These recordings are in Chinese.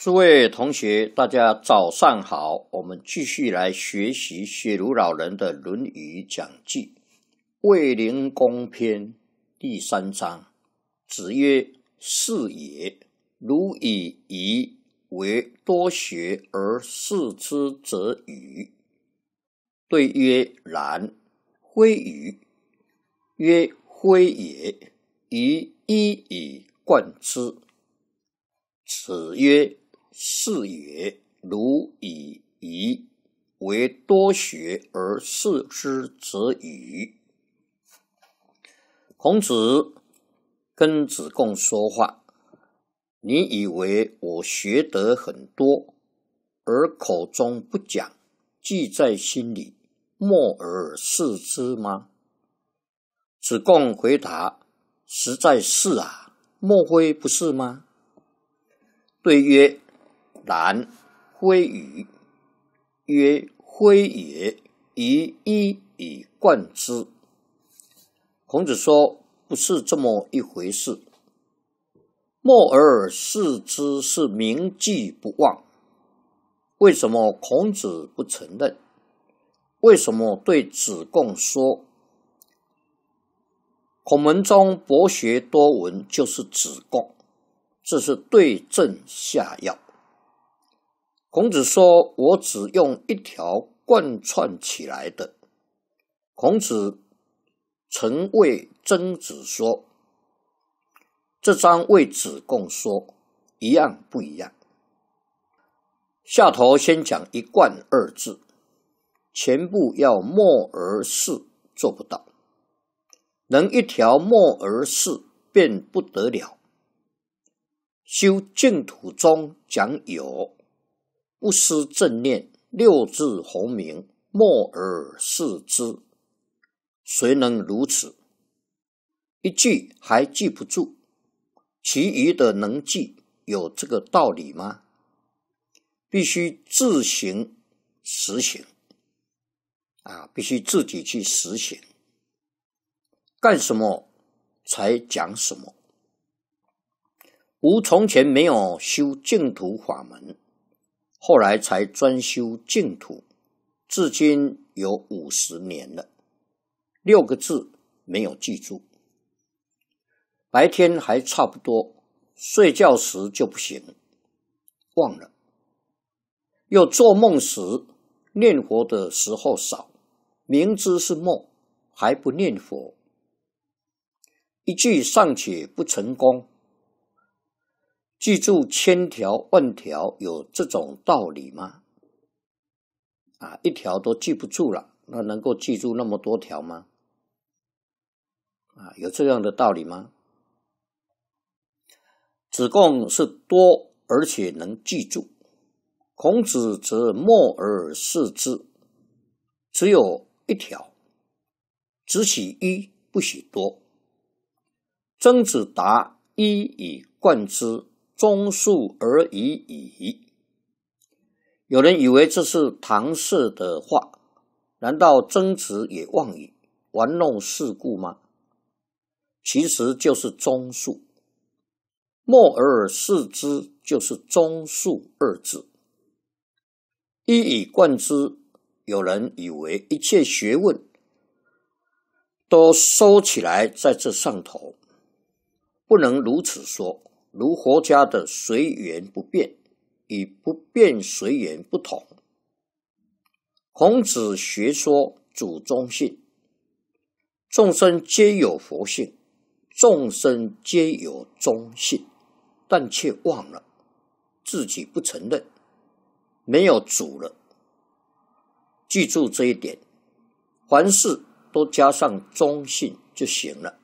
诸位同学，大家早上好。我们继续来学习雪庐老人的《论语讲记》《卫灵公篇》第三章。子曰：“是也，如以夷为多学而视之则与？”对曰：“然。”非与？曰：“非也。”以一以贯之。子曰。是也，如以夷为多学而视之则与？孔子跟子贡说话，你以为我学得很多，而口中不讲，记在心里，默而视之吗？子贡回答：实在是啊，莫非不是吗？对曰。然，非与？曰：非也。以一以贯之。孔子说：“不是这么一回事。默而视之，是铭记不忘。为什么孔子不承认？为什么对子贡说？孔门中博学多闻，就是子贡，这是对症下药。”孔子说：“我只用一条贯穿起来的。”孔子曾为曾子说：“这章为子贡说，一样不一样？”下头先讲“一贯”二字，全部要默而视，做不到。能一条默而视，便不得了。修净土中讲有。不思正念，六字洪名，默而视之，谁能如此？一句还记不住，其余的能记，有这个道理吗？必须自行实行啊！必须自己去实行，干什么才讲什么。吾从前没有修净土法门。后来才专修净土，至今有五十年了。六个字没有记住，白天还差不多，睡觉时就不行，忘了。又做梦时念佛的时候少，明知是梦还不念佛，一句尚且不成功。记住千条万条有这种道理吗？啊，一条都记不住了，那能够记住那么多条吗？啊，有这样的道理吗？子贡是多而且能记住，孔子则默而视之，只有一条，只许一，不许多。曾子答：一以贯之。中恕而已矣。有人以为这是搪塞的话，难道曾子也妄语、玩弄世故吗？其实就是中恕，默而视之就是中恕二字。一以贯之，有人以为一切学问都收起来在这上头，不能如此说。如佛家的随缘不变，与不变随缘不同。孔子学说主中性，众生皆有佛性，众生皆有中性，但却忘了自己不承认，没有主了。记住这一点，凡事都加上中性就行了。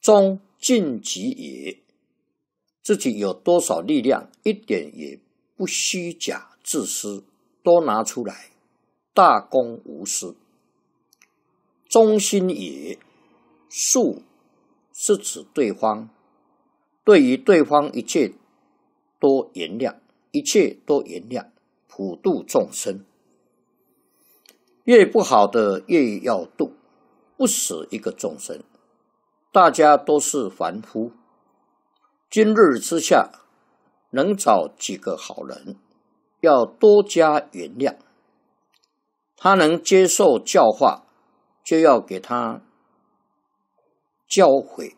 中尽己也。自己有多少力量，一点也不虚假自私，都拿出来，大公无私。忠心也，恕是指对方，对于对方一切都原谅，一切都原谅，普度众生。越不好的越要度，不死一个众生。大家都是凡夫。今日之下，能找几个好人，要多加原谅。他能接受教化，就要给他教诲，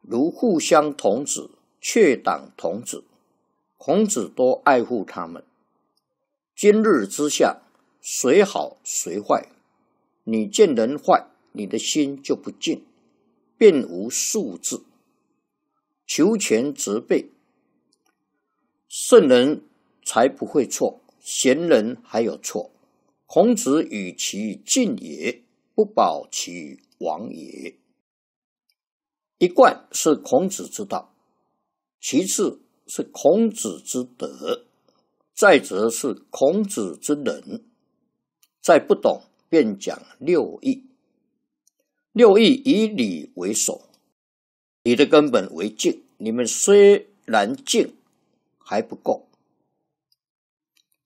如互相童子、却党童子，孔子多爱护他们。今日之下，谁好谁坏？你见人坏，你的心就不静，便无素质。求全责备，圣人才不会错，贤人还有错。孔子与其进也，不保其亡也。一贯是孔子之道，其次是孔子之德，再则是孔子之仁。再不懂，便讲六艺。六艺以礼为首。你的根本为静，你们虽然静还不够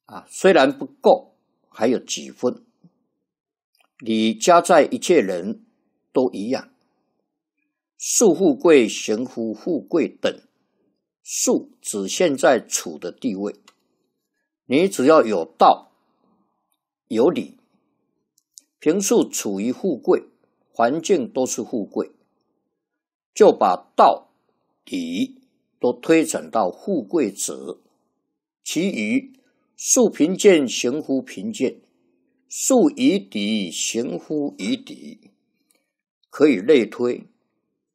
啊，虽然不够，还有几分。你加在一切人都一样，树富贵、行乎富贵等，树指现在处的地位。你只要有道、有理，平素处于富贵环境，都是富贵。就把道理都推展到富贵子，其余树贫贱行乎贫贱，树以敌行乎以敌，可以类推。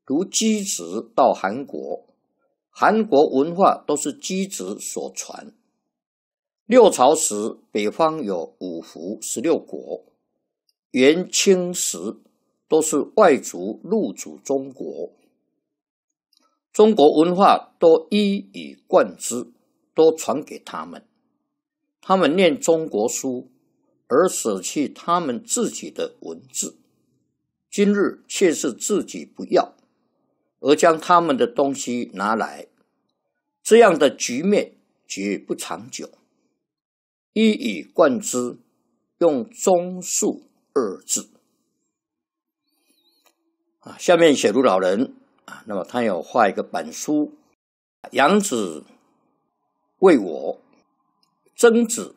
如箕子到韩国，韩国文化都是箕子所传。六朝时，北方有五胡十六国，元清时都是外族入主中国。中国文化都一以贯之，都传给他们。他们念中国书，而舍弃他们自己的文字。今日却是自己不要，而将他们的东西拿来，这样的局面绝不长久。一以贯之，用中恕二字。啊，下面写入老人。啊，那么他有画一个板书，杨子为我，曾子、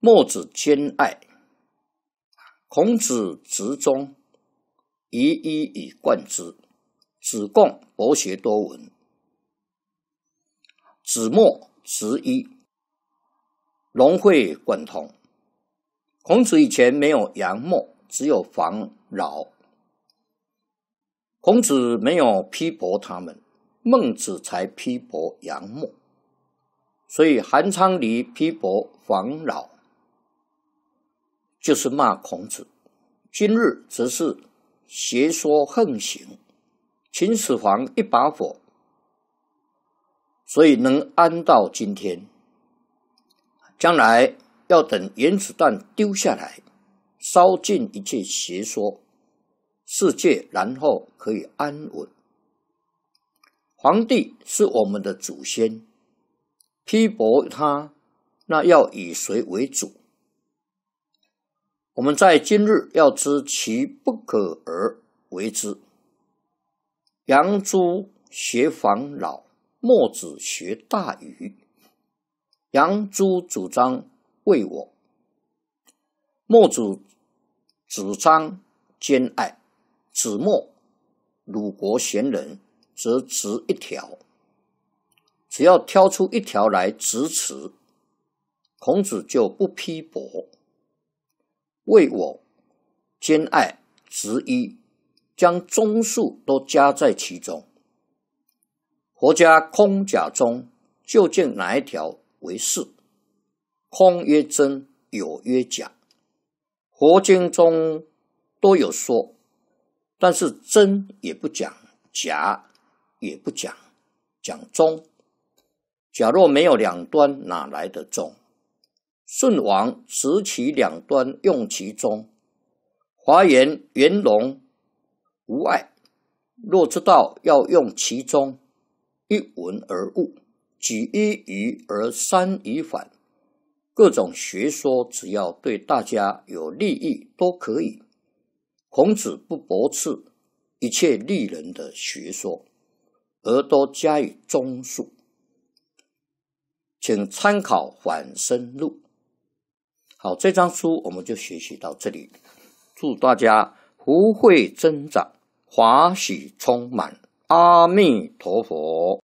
墨子兼爱，孔子执中，一一以贯之。子贡博学多闻，子墨执一，融会贯通。孔子以前没有杨墨，只有房老。孔子没有批驳他们，孟子才批驳杨墨，所以韩昌黎批驳房老，就是骂孔子。今日则是邪说横行，秦始皇一把火，所以能安到今天。将来要等原子弹丢下来，烧尽一切邪说。世界，然后可以安稳。皇帝是我们的祖先，批驳他，那要以谁为主？我们在今日要知其不可而为之。杨朱学房老，墨子学大禹。杨朱主张为我，墨子主张兼爱。子墨，鲁国贤人，则执一条。只要挑出一条来执持，孔子就不批驳。为我兼爱执一，将中数都加在其中。佛家空假中，究竟哪一条为是？空曰真，有曰假。佛经中都有说。但是真也不讲，假也不讲，讲中。假若没有两端，哪来的中？舜王持其两端，用其中。华严圆融无碍。若知道要用其中，一文而悟，举一隅而三隅反。各种学说，只要对大家有利益，都可以。孔子不驳斥一切利人的学说，而都加以中述。请参考《缓生录》。好，这张书我们就学习到这里。祝大家福慧增长，华喜充满。阿弥陀佛。